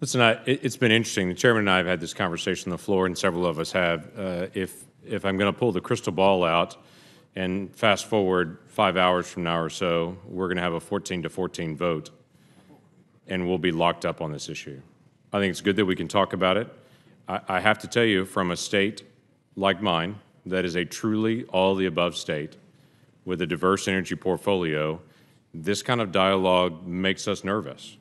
Listen, I, it, has been interesting. The chairman and I have had this conversation on the floor, and several of us have. Uh, if if I'm going to pull the crystal ball out and fast forward five hours from now or so, we're going to have a 14 to 14 vote, and we'll be locked up on this issue. I think it's good that we can talk about it. I, I have to tell you, from a state like mine, that is a truly all the above state with a diverse energy portfolio, this kind of dialogue makes us nervous.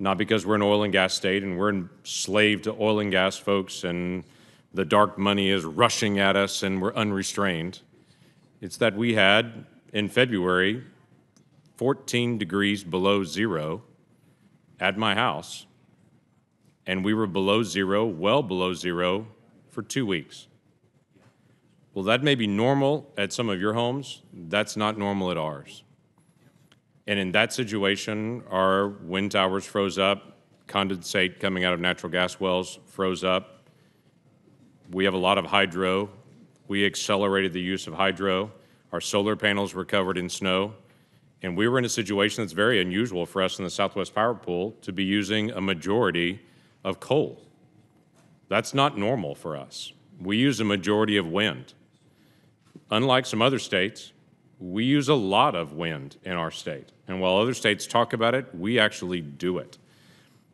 Not because we're an oil and gas state and we're enslaved to oil and gas folks and the dark money is rushing at us and we're unrestrained. It's that we had in February 14 degrees below zero at my house, and we were below zero, well below zero, for two weeks. Well, that may be normal at some of your homes. That's not normal at ours. And in that situation, our wind towers froze up, condensate coming out of natural gas wells froze up. We have a lot of hydro. We accelerated the use of hydro. Our solar panels were covered in snow. And we were in a situation that's very unusual for us in the Southwest Power Pool to be using a majority of coal. That's not normal for us. We use a majority of wind. Unlike some other states, we use a lot of wind in our state. And while other states talk about it, we actually do it.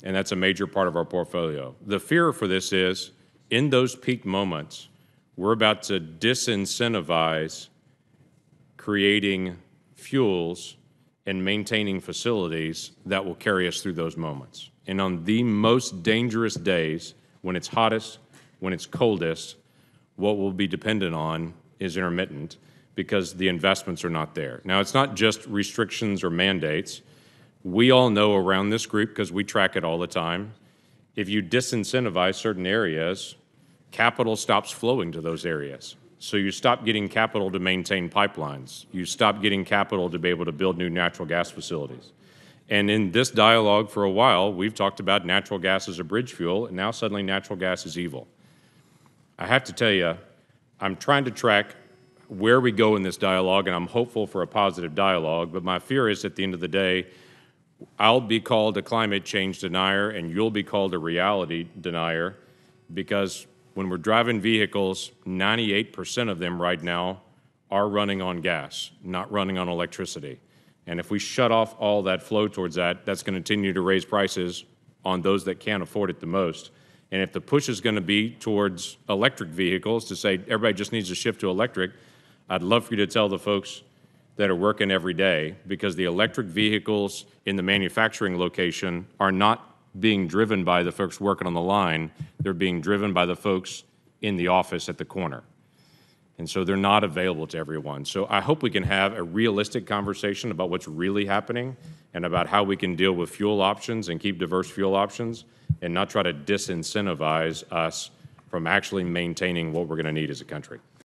And that's a major part of our portfolio. The fear for this is in those peak moments, we're about to disincentivize creating fuels and maintaining facilities that will carry us through those moments. And on the most dangerous days, when it's hottest, when it's coldest, what we'll be dependent on is intermittent because the investments are not there. Now, it's not just restrictions or mandates. We all know around this group, because we track it all the time, if you disincentivize certain areas, capital stops flowing to those areas. So you stop getting capital to maintain pipelines. You stop getting capital to be able to build new natural gas facilities. And in this dialogue for a while, we've talked about natural gas as a bridge fuel, and now suddenly natural gas is evil. I have to tell you, I'm trying to track where we go in this dialogue, and I'm hopeful for a positive dialogue, but my fear is at the end of the day, I'll be called a climate change denier and you'll be called a reality denier because when we're driving vehicles, 98% of them right now are running on gas, not running on electricity. And if we shut off all that flow towards that, that's going to continue to raise prices on those that can't afford it the most. And if the push is going to be towards electric vehicles to say everybody just needs to shift to electric, I'd love for you to tell the folks that are working every day because the electric vehicles in the manufacturing location are not being driven by the folks working on the line. They're being driven by the folks in the office at the corner. And so they're not available to everyone. So I hope we can have a realistic conversation about what's really happening and about how we can deal with fuel options and keep diverse fuel options and not try to disincentivize us from actually maintaining what we're going to need as a country.